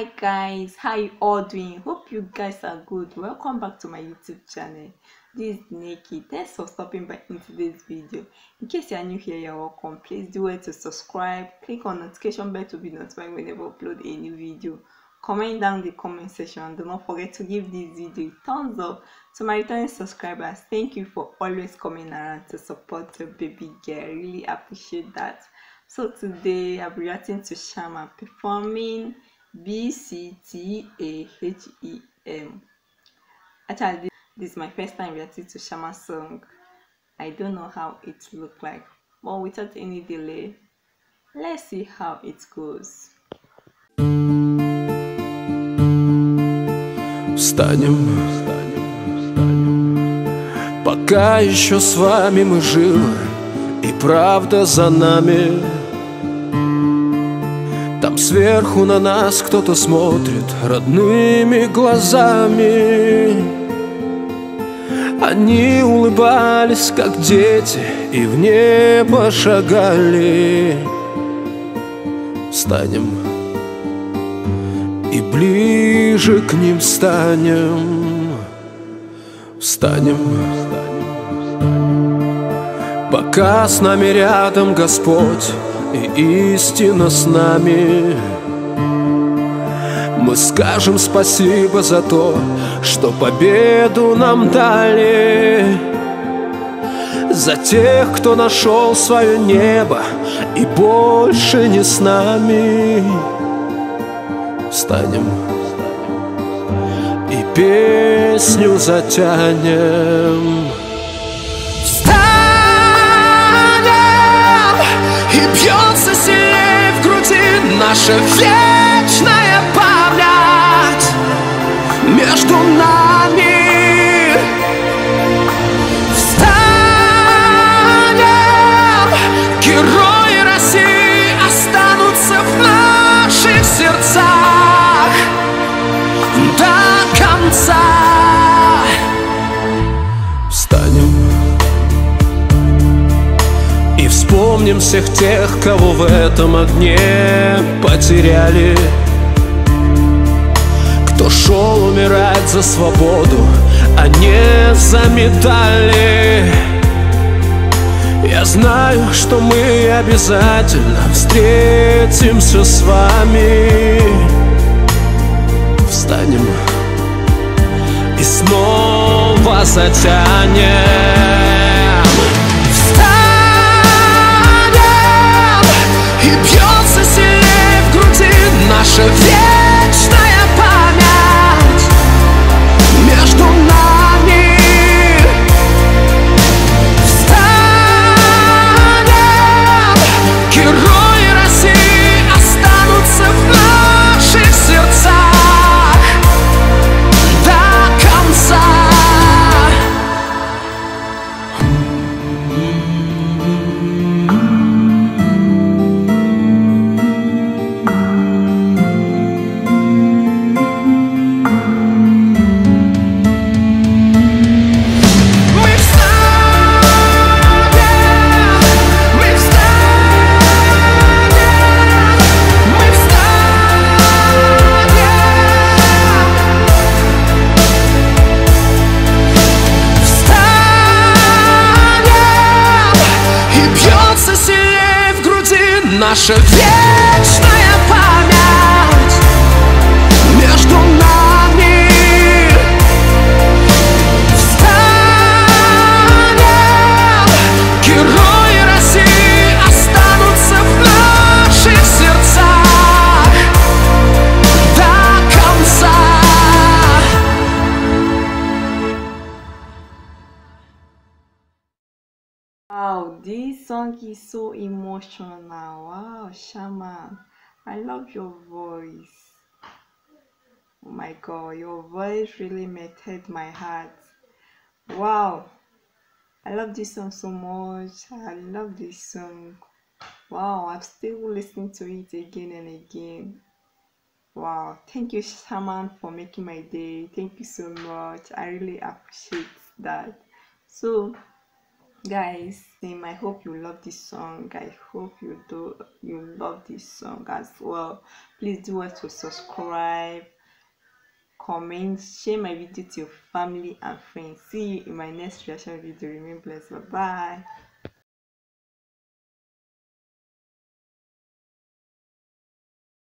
hi guys. How you all doing? Hope you guys are good. Welcome back to my youtube channel. This is Nekky. Thanks for stopping by in today's video. In case you are new here you're welcome. Please do it to subscribe. Click on notification bell to be notified whenever I upload a new video. Comment down the comment section. Do not forget to give this video a thumbs up to my returning subscribers. Thank you for always coming around to support your baby girl. Really appreciate that. So today i'll be reacting to Shaman performing B C T A H E M. Actually, this is my first time reacting to Shaman's song. I don't know how it looked like, but without any delay, let's see how it goes. Встанем, пока еще с вами мы живы, и правда за нами. Сверху на нас кто-то смотрит родными глазами. Они улыбались, как дети, и в небо шагали. Встанем и ближе к ним станем Встанем. Пока с нами рядом Господь и истина с нами. Мы скажем спасибо за то, что победу нам дали. За тех, кто нашел свое небо и больше не с нами. Встанем и песню затянем наша вся. Вспомним всех тех, кого в этом огне потеряли. Кто шел умирать за свободу, а не за медали. Я знаю, что мы обязательно встретимся с вами. Встанем и снова затянем nasze wieczne this song is so emotional. Wow, Shaman, I love your voice. Oh my god, your voice really melted my heart. Wow, I love this song so much. I love this song. Wow, I'm still listening to it again and again. Wow, thank you, Shaman, for making my day. Thank you so much. I really appreciate that. So, guys um, i hope you love this song. I hope you do you love this song as well. Please do well to subscribe comment share my video to your family and friends. See you in my next reaction video. Blessed. Bye bye